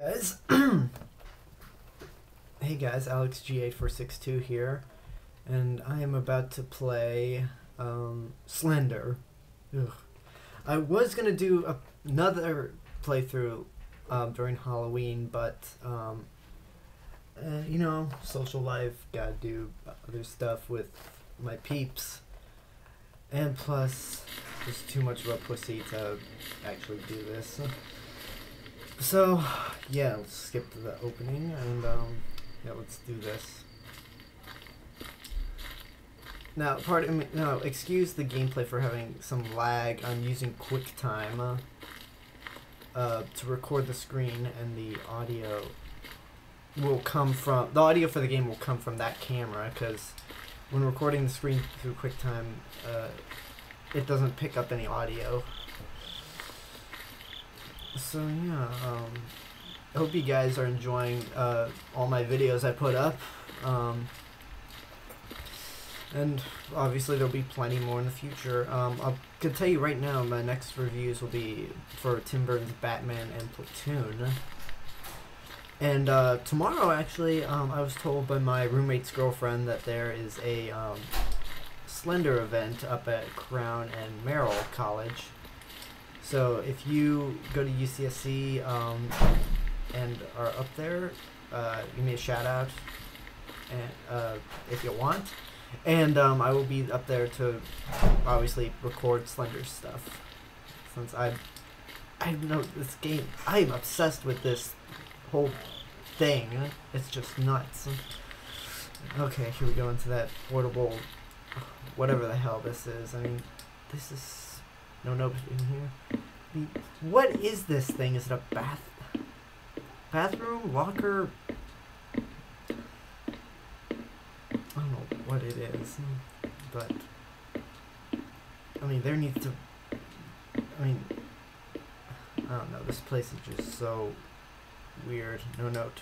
guys. hey guys, Alex G8462 here, and I am about to play um, Slender. Ugh. I was gonna do a, another playthrough um, during Halloween, but um, uh, you know, social life, gotta do other stuff with my peeps, and plus, just too much of a pussy to actually do this. So, yeah, let's skip to the opening and, um, yeah, let's do this. Now, pardon me, no, excuse the gameplay for having some lag. I'm using QuickTime uh, uh, to record the screen and the audio will come from, the audio for the game will come from that camera because when recording the screen through QuickTime, uh, it doesn't pick up any audio so yeah, um, I hope you guys are enjoying uh, all my videos I put up. Um, and obviously there'll be plenty more in the future. Um, I can tell you right now, my next reviews will be for Tim Burton's Batman and Platoon. And uh, tomorrow, actually, um, I was told by my roommate's girlfriend that there is a um, Slender event up at Crown and Merrill College. So if you go to UCSC um, and are up there, uh, give me a shout out, and uh, if you want. And um, I will be up there to obviously record Slender stuff, since I I know this game. I am obsessed with this whole thing. It's just nuts. Okay, here we go into that portable, whatever the hell this is. I mean, this is no note in here. What is this thing? Is it a bath? Bathroom? Locker? I don't know what it is. But, I mean, there needs to, I mean, I don't know. This place is just so weird. No note.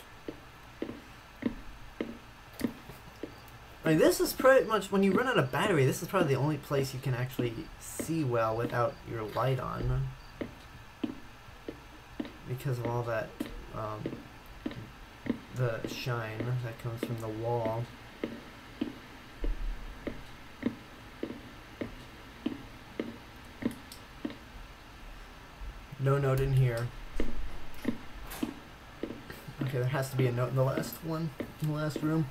I mean, this is pretty much, when you run out of battery, this is probably the only place you can actually see well without your light on. Because of all that, um, the shine that comes from the wall. No note in here. Okay, there has to be a note in the last one, in the last room.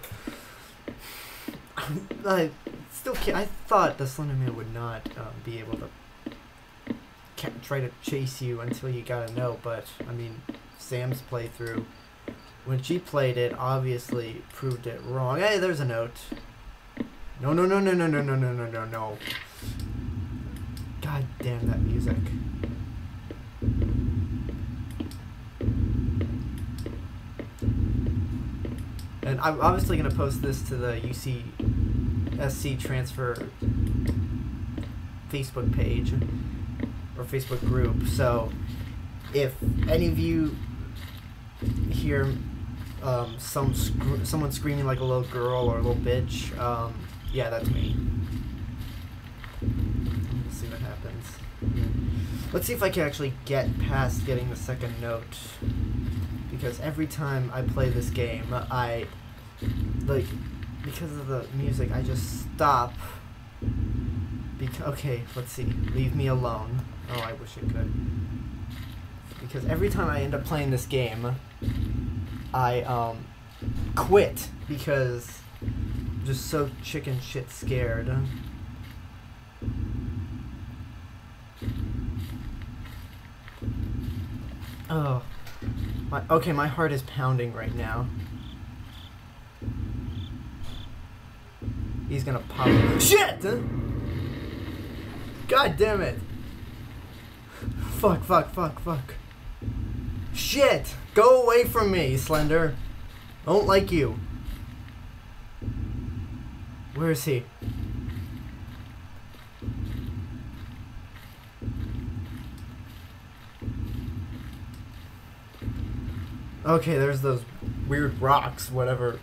I still can't. I thought the Slender Man would not um, be able to try to chase you until you got a note, but I mean, Sam's playthrough, when she played it, obviously proved it wrong. Hey, there's a note. No, no, no, no, no, no, no, no, no, no, no. God damn that music. And I'm obviously going to post this to the UCSC transfer Facebook page or Facebook group. So if any of you hear um, some sc- someone screaming like a little girl or a little bitch, um, yeah, that's me. Let's see what happens. Let's see if I can actually get past getting the second note because every time I play this game, I like because of the music, I just stop. Because okay, let's see. Leave me alone. Oh, I wish it could. Because every time I end up playing this game, I um quit because I'm just so chicken shit scared. Oh. My, okay, my heart is pounding right now. He's gonna pop. Shit! God damn it! Fuck, fuck, fuck, fuck. Shit! Go away from me, Slender. I don't like you. Where is he? Okay, there's those weird rocks, whatever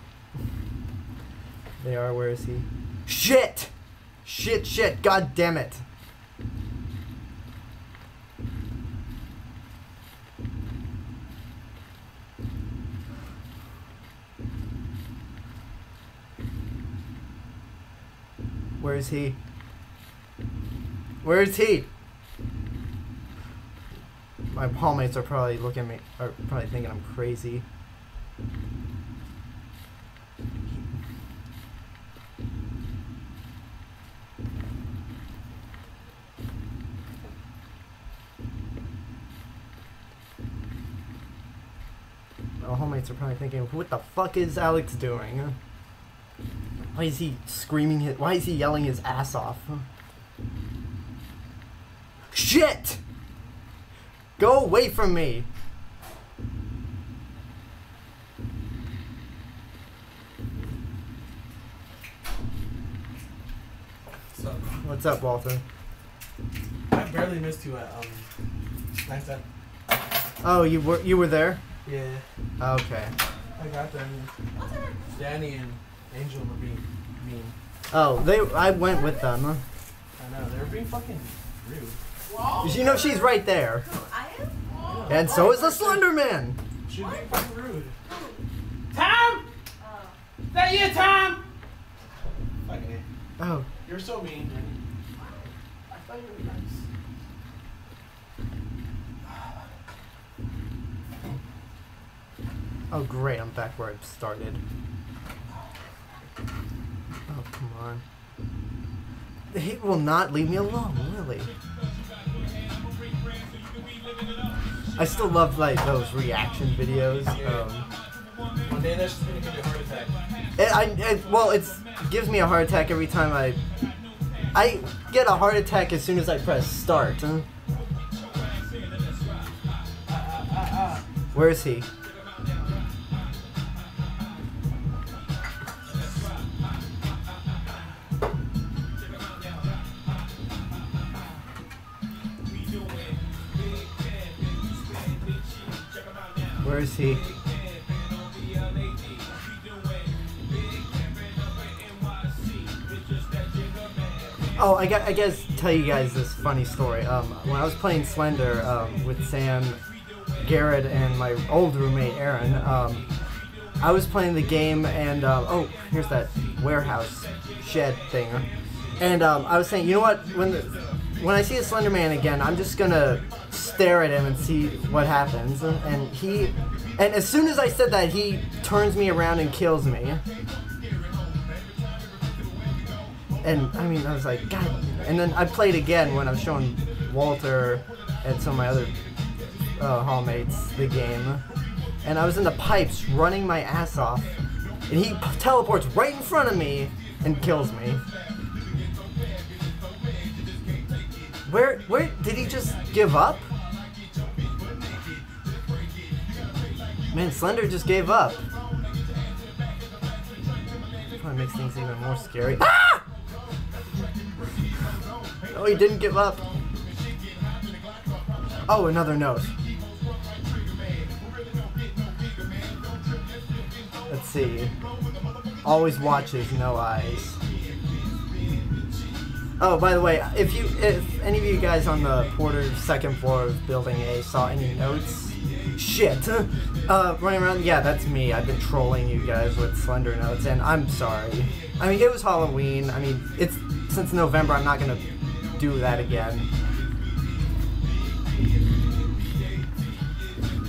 they are. Where is he? Shit! Shit, shit. God damn it. Where is he? Where is he? My palmates are probably looking at me, are probably thinking I'm crazy. Are probably thinking, what the fuck is Alex doing? Why is he screaming? His, why is he yelling his ass off? Shit! Go away from me! So, What's up, Walter? I barely missed you at um. Time. Oh, you were you were there? Yeah, oh, Okay. I got them. Danny and Angel were being mean. Oh, they. I went with them. I know they were being fucking rude. You know she's right there, I am? and so is the Slender Man. She being fucking rude. Tom! Oh. Is that you, Tom? Fucking. Oh, You're so mean, Danny. I thought you were nice. Oh, great! I'm back where I started. Oh, come on. He will not leave me alone, really. I still love like those reaction videos. Um, One day that's just gonna give you a heart attack. It, I, it, well, it's gives me a heart attack every time I. I get a heart attack as soon as I press start. huh? Where is he? He? Oh, I. I guess tell you guys this funny story. Um, when I was playing Slender um, with Sam, Garrett, and my old roommate Aaron, um, I was playing the game, and uh, oh, here's that warehouse shed thing, and um, I was saying, you know what? When the, when I see a Slender Man again, I'm just gonna stare at him and see what happens. And he, and as soon as I said that, he turns me around and kills me. And I mean, I was like, God. And then I played again when I was showing Walter and some of my other uh, hallmates the game. And I was in the pipes running my ass off. And he teleports right in front of me and kills me. Where, where, did he just give up? Man, Slender just gave up. Probably makes things even more scary. Ah! Oh, he didn't give up. Oh, another note. Let's see. Always watches, no eyes. Oh, by the way, if you, if any of you guys on the Porter's second floor of Building A saw any notes, shit, uh, running around, yeah, that's me. I've been trolling you guys with Slender notes, and I'm sorry. I mean, it was Halloween. I mean, it's since November. I'm not gonna do that again.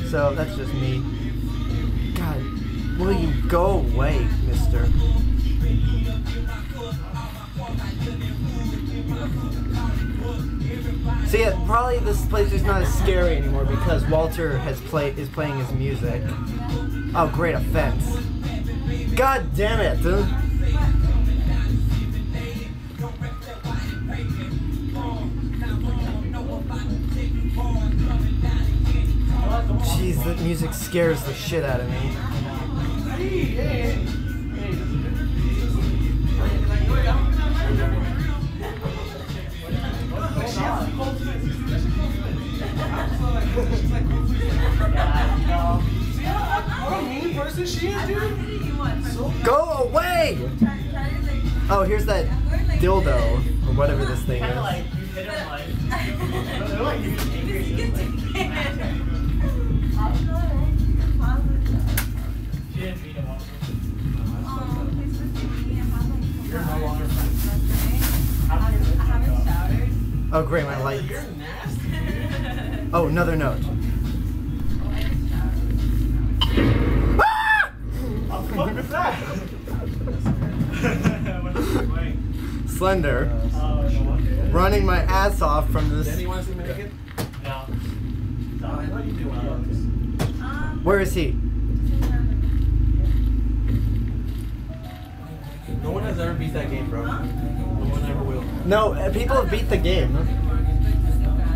So that's just me. God, will you go away, Mister? See, yeah, probably this place is not as scary anymore because Walter has played is playing his music. Oh, great offense! God damn it! huh? Jeez, that music scares the shit out of me. She dude. Go away! Oh, here's that dildo or whatever this thing is. Oh, great, my light. You're nasty, dude. Oh, another note. Oh, fuck was that? what is he playing? Slender, Oh, running my ass off from this. you want see me naked? No. No, I you do. I love this. Where is he? No one has ever beat that game, bro. No one ever will. No, uh, people have beat the game.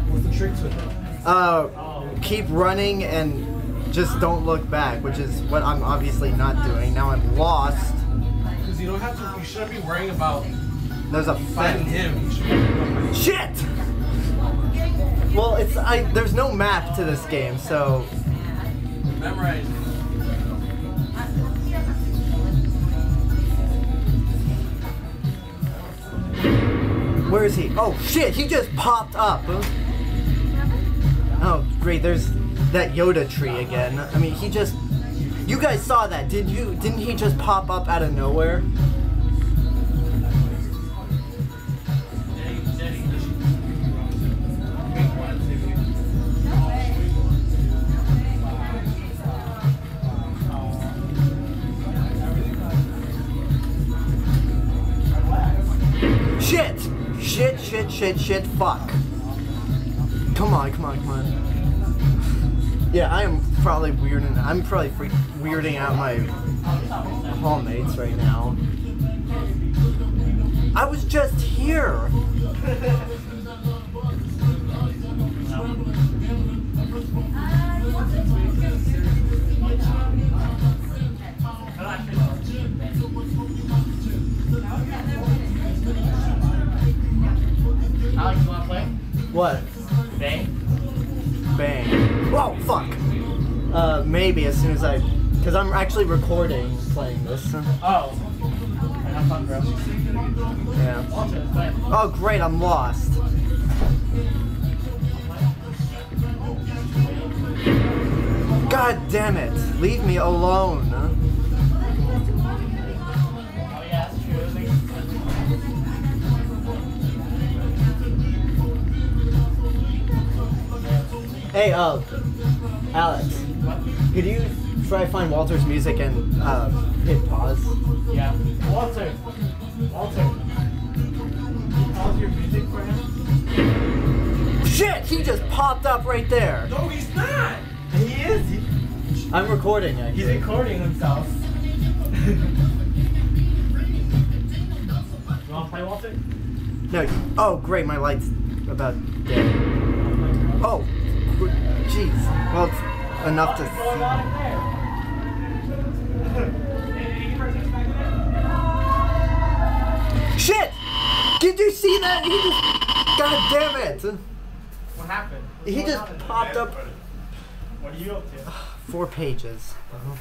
What's the trick to it? Uh, keep running and just don't look back, which is what I'm obviously not doing. Now I'm lost. Because you don't have to. You shouldn't be worrying about There's a fighting fence. him. You should be worrying about Shit! Well, it's I. There's no map to this game, so memorizing. where is he? Oh shit! He just popped up. Oh great! There's that Yoda tree again. I mean, he just. You guys saw that, did you? Didn't he just pop up out of nowhere? Shit! Shit! Shit! Shit! Shit! Fuck! Come on! Come on! Come on! Yeah, I am probably weirding. I'm probably freak, weirding out my hallmates right now. I was just here. Alex, you wanna play? What? As I, because I'm actually recording playing this. Oh. Alright, have fun, bro. Yeah. Walter, let's play. Oh great! I'm lost. God damn it! Leave me alone. Oh yeah, that's true. It makes sense. Hey, uh, Alex, could you try to find Walter's music and uh, hit pause? Yeah. Walter. Walter. Pause your music for him? Shit! He just popped up right there. No, he's not. He is. He, I'm recording. he's recording himself. you wanna play, Walter? No. Oh great! My light's about dead. Oh, jeez. Well, it's enough to see. Shit! Did you see that? He just. God damn it! What happened? What's He just on in there? popped up What are you up to? four pages.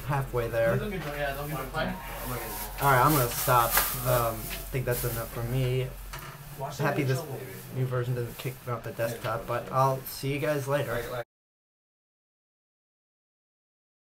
Halfway there. Don't get drunk. Yeah, don't get drunk. Play? I'm not getting Alright, I'm gonna stop. Um, I think that's enough for me. Happy this new version doesn't kick me off the desktop, but I'll see you guys later. Alright,